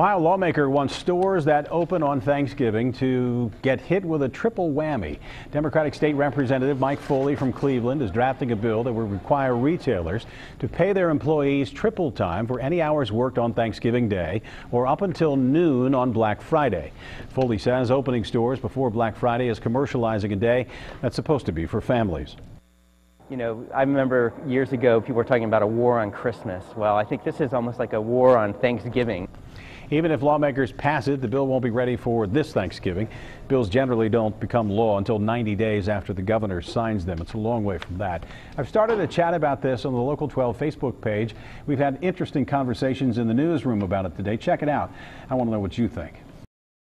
Ohio lawmaker wants stores that open on Thanksgiving to get hit with a triple whammy. Democratic State Representative Mike Foley from Cleveland is drafting a bill that would require retailers to pay their employees triple time for any hours worked on Thanksgiving Day or up until noon on Black Friday. Foley says opening stores before Black Friday is commercializing a day that's supposed to be for families. You know, I remember years ago people were talking about a war on Christmas. Well, I think this is almost like a war on Thanksgiving. Even if lawmakers pass it, the bill won't be ready for this Thanksgiving. Bills generally don't become law until 90 days after the governor signs them. It's a long way from that. I've started a chat about this on the Local 12 Facebook page. We've had interesting conversations in the newsroom about it today. Check it out. I want to know what you think.